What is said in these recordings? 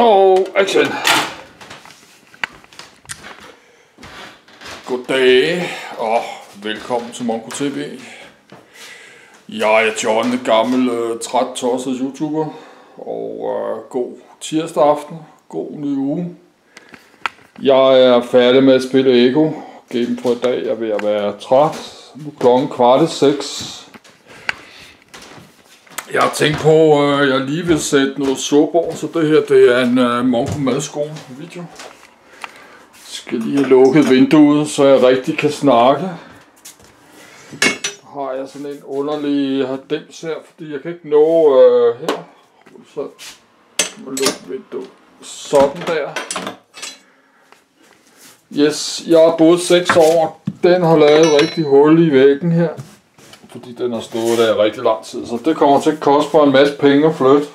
Og action. Goddag og velkommen til Monko TV. Jeg er John, en gammel øh, træt tosset YouTuber. Og øh, god tirsdag aften, god ny uge. Jeg er færdig med at spille Ego. Game for i dag er ved at være træt. Nu klokken kvart i seks. Jeg har tænkt på, at jeg lige vil sætte noget suppe over, så det her det er en øh, uh, Monko Madskole video. Jeg skal lige have lukket vinduet, så jeg rigtig kan snakke. Har jeg sådan en underlig, jeg dims her, fordi jeg kan ikke nå uh, her. Så må lukke vinduet. Sådan der. Yes, jeg har boet 6 år. Den har lavet rigtig hul i væggen her fordi den har stået der i rigtig lang tid. Så det kommer til at koste mig en masse penge at flytte.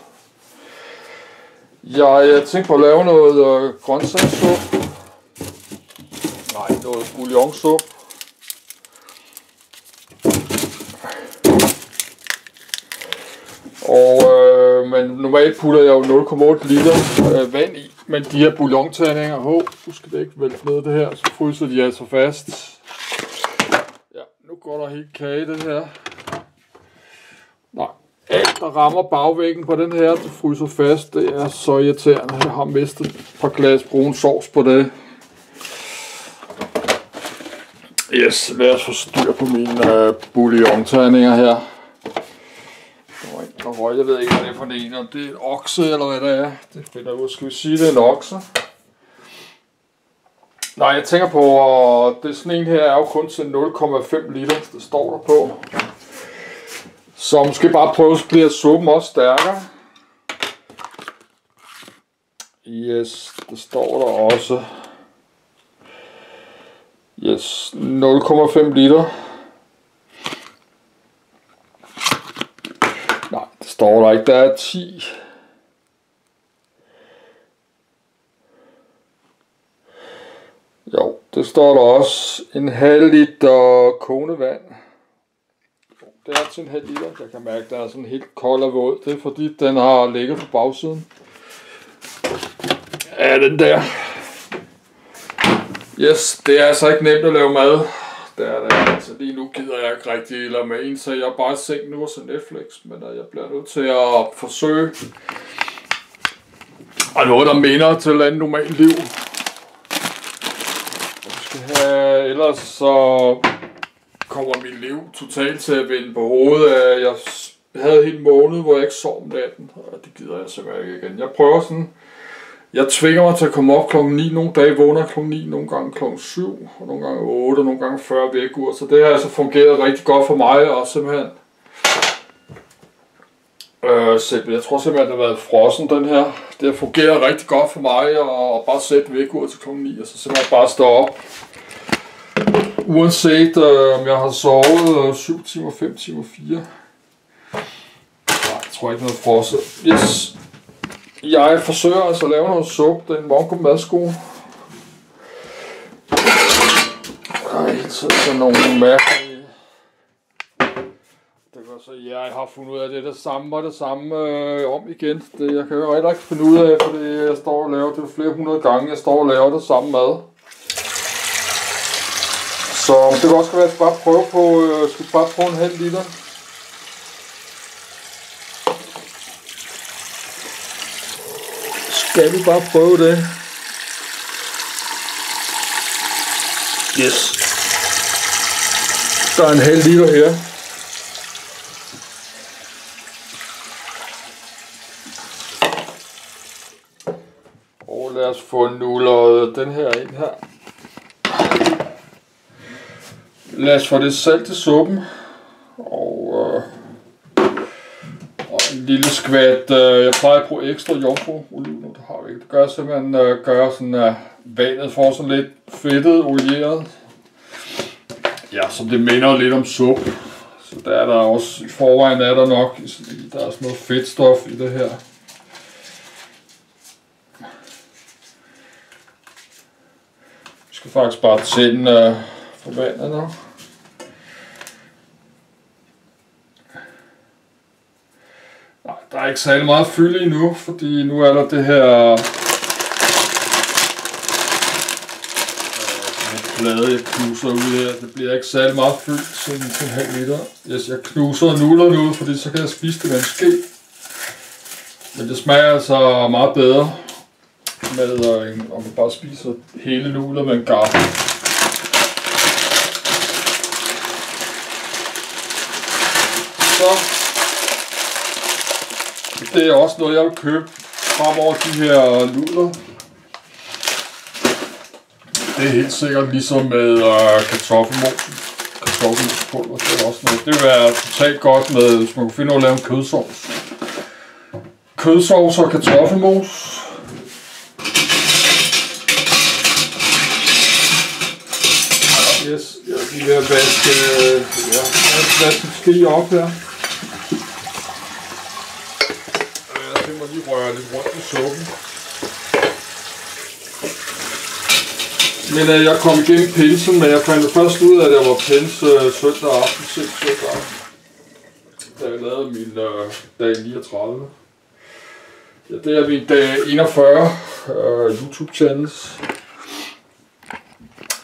Jeg, jeg tænkte på at lave noget øh, grøntsagssup. Nej, noget bouillonsup. Og øh, men normalt putter jeg jo 0,8 liter øh, vand i. Men de her bouillonterninger, hov, du skal det ikke vælte ned det her, så fryser de altså fast går der helt kage det her. Nej, alt der rammer bagvæggen på den her, det fryser fast, det er så irriterende. Jeg har mistet et par glas brun sovs på det. Yes, lad os få styr på mine uh, bouillon-terninger her. Der røg, jeg ved ikke, hvad det er for en, om det er en okse eller hvad det er. Det finder jeg ud. Skal vi sige, det er en okse? Nej, jeg tænker på, at det sådan en her er jo kun til 0,5 liter, det står der på. Så måske bare prøve, så bliver suppen også stærkere. Yes, det står der også. Yes, 0,5 liter. Nej, det står der ikke. Der er 10 Der står der også. En halv liter kogende vand. Det er til en halv liter. Jeg kan mærke, at der er sådan helt kold og våd. Det er fordi, den har ligget på bagsiden. Ja, den der. Yes, det er altså ikke nemt at lave mad. Det er det. Altså lige nu gider jeg ikke rigtig eller med en, så jeg er bare i seng nu og så Netflix. Men øh, jeg bliver nødt til at forsøge. Og noget, der minder til et andet normalt liv Øh, ellers så kommer mit liv totalt til at vende på hovedet. Øh, jeg havde en måned, hvor jeg ikke sov om natten, og det gider jeg simpelthen ikke igen. Jeg prøver sådan, jeg tvinger mig til at komme op klokken 9, nogle dage vågner klokken 9, nogle gange klokken 7, og nogle gange 8, og nogle gange 40 vækkeur. Så det har altså fungeret rigtig godt for mig, og simpelthen Øh, jeg tror simpelthen, det har været frossen, den her. Det fungerer rigtig godt for mig, at bare sætte vækkeur til kl. 9, og så simpelthen bare stå op. Uanset øh, om jeg har sovet øh, 7 timer, 5 timer, 4. Nej, jeg tror ikke noget frosset. Yes. Jeg forsøger altså at lave noget suppe. Det er en mongo madsko. Der er hele tiden sådan nogle mærkelige så ja, jeg har fundet ud af, det det samme og det samme øh, om igen. Det, jeg kan jo heller ikke finde ud af, fordi jeg står og laver det flere hundrede gange, jeg står og laver det samme mad. Så det kan også være, at jeg skal bare prøve på, øh, skal bare prøve en halv liter. Skal vi bare prøve det? Yes. Der er en halv liter her. lad os få nulleret den her ind her. Lad os få det salt til suppen. Og, øh, og en lille skvat, øh, jeg plejer at bruge ekstra jomfruoliven, det har vi ikke. Det gør simpelthen, øh, gør sådan, at øh, vandet får sådan lidt fedtet, olieret. Ja, så det minder lidt om suppe. Så der er der også, i forvejen er der nok, der er sådan noget fedtstof i det her. Skal faktisk bare tænde øh, for vandet nu. Nej, Der er ikke særlig meget fylde endnu, fordi nu er der det her øh, plade, jeg knuser ud her. Det bliver ikke særlig meget fyldt til, til en halv liter. Yes, jeg knuser nudlerne ud, fordi så kan jeg spise det med en ske. Men det smager altså meget bedre med, øh, om man bare spiser hele nudler med en gaffel. Så det er også noget, jeg vil købe fremover, de her nudler. Det er helt sikkert ligesom med øh, kartoffelmos. Kartoffelmospulver, det er også noget. Det vil være totalt godt med, hvis man kunne finde noget at lave en kødsovs. Kødsovs og kartoffelmos. Yes, jeg er lige ved at vaske, øh, ja, vaske ske op her. Jeg må lige røre lidt rundt i suppen. Men øh, jeg kom igennem pinsen, men jeg fandt først ud af, at jeg var pins øh, søndag aften, søndag aften. Da jeg lavede min øh, dag 39. Ja, det er min dag 41 øh, YouTube-channels.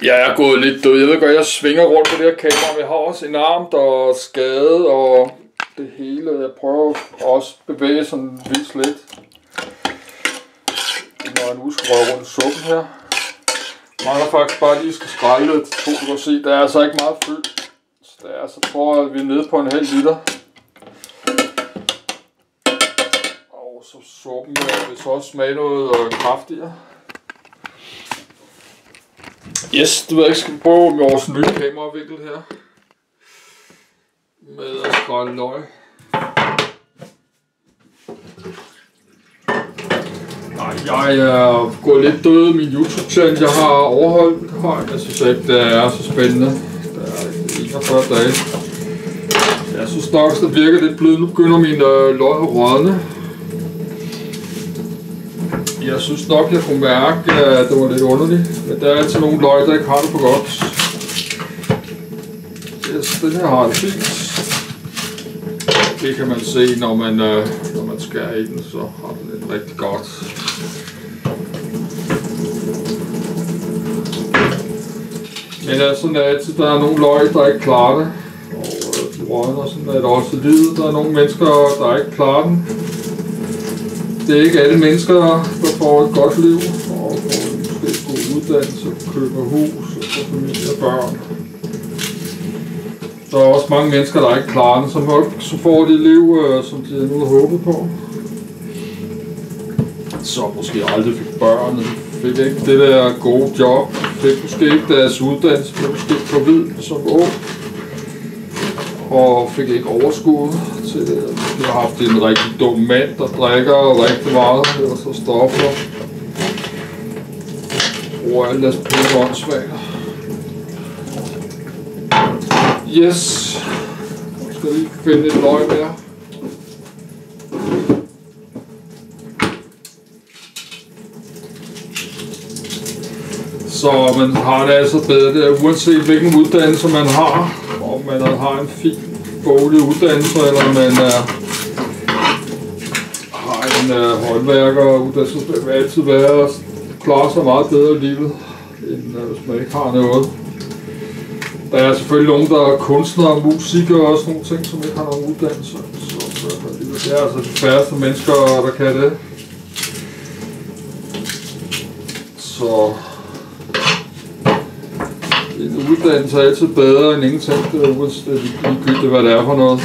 Ja, jeg er gået lidt død. Jeg ved godt, jeg svinger rundt på det her kamera, men jeg har også en arm, der er skadet, og det hele. Jeg prøver også at bevæge sådan vist lidt. Når jeg nu skal røre rundt i suppen her. Mangler faktisk bare lige skal skrælle lidt. To, du kan se, der er altså ikke meget fyldt. Så det er, så tror jeg, at vi er nede på en halv liter. Og så suppen vil så også smage noget øh, kraftigere. Yes, det ved jeg ikke, skal vi prøve med vores nye kameravinkel her. Med at skrælle løg. Nej, jeg er gået lidt død min YouTube-channel. Jeg har overholdt den højt. Jeg synes ikke, det er så spændende. Der er 41 dage. Jeg synes nok, det virker lidt blød. Nu begynder mine øh, løg at rådne. Jeg synes nok, jeg kunne mærke, at det var lidt underligt. Men der er altid nogle løg, der ikke har det for godt. Yes, den her har det fint. Det kan man se, når man, øh, når man skærer i den, så har den det rigtig godt. Men ja, sådan er altid, der er nogle løg, der ikke klarer det. Og øh, de rødner sådan er det også livet. Der er nogle mennesker, der ikke klarer den. Det er ikke alle mennesker, der får et godt liv, og får en måske god uddannelse, køber hus, og får familie og børn. Der er også mange mennesker, der ikke klarer det, som så får de liv, øh, som de nu har håbet på. Så måske aldrig fik børn, fik ikke det der gode job, fik måske ikke deres uddannelse, fik måske på vid som ung, og fik ikke overskud til det. Jeg har haft en rigtig dum mand, der drikker rigtig meget, og så stoffer. Bruger alle deres penge åndssvager. Yes. Nu skal jeg lige finde et løg mere. Så man har det altså bedre der, uanset hvilken uddannelse man har. Om man har en fin boglig uddannelse, eller man er, har en uh, håndværker det vil altid være at klare sig meget bedre i livet, end uh, hvis man ikke har noget. Der er selvfølgelig nogen, der er kunstnere og musikere og sådan nogle ting, som ikke har nogen uddannelse. Så, så det er altså de færreste mennesker, der kan det. Så en uddannelse er altid bedre end ingenting. Det er ligegyldigt, hvad det er for noget.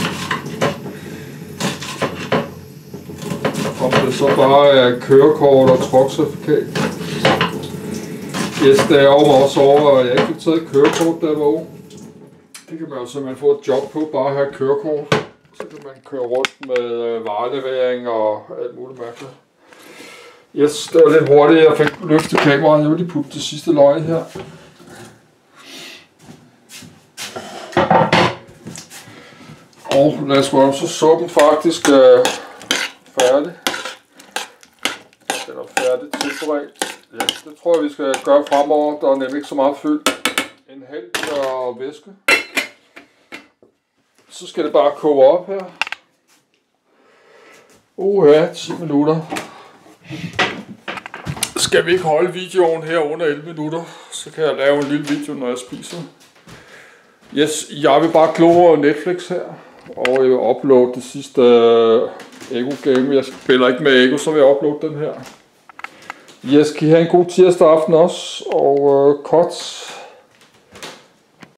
Om det så bare er kørekort og truckcertifikat. Yes, det er over også over, at jeg ikke fik taget kørekort, da jeg var ung. Det kan man jo simpelthen få et job på, bare at have kørekort. Så kan man køre rundt med øh, varelevering og alt muligt mærkeligt. Yes, det var lidt hurtigt, jeg fik løftet kameraet. Jeg vil lige putte det sidste løg her. Og lad os gå så suppen faktisk øh, færdig. Den er færdig tilberedt. Ja, det tror jeg, vi skal gøre fremover. Der er nemlig ikke så meget fyld. En halv og væske. Så skal det bare koge op her. Uha, 10 minutter. Skal vi ikke holde videoen her under 11 minutter, så kan jeg lave en lille video, når jeg spiser. Yes, jeg vil bare klogere Netflix her, og jeg vil uploade det sidste øh, Ego game. Jeg spiller ikke med Ego, så vil jeg uploade den her. Yes, skal have en god tirsdag aften også, og uh, cuts.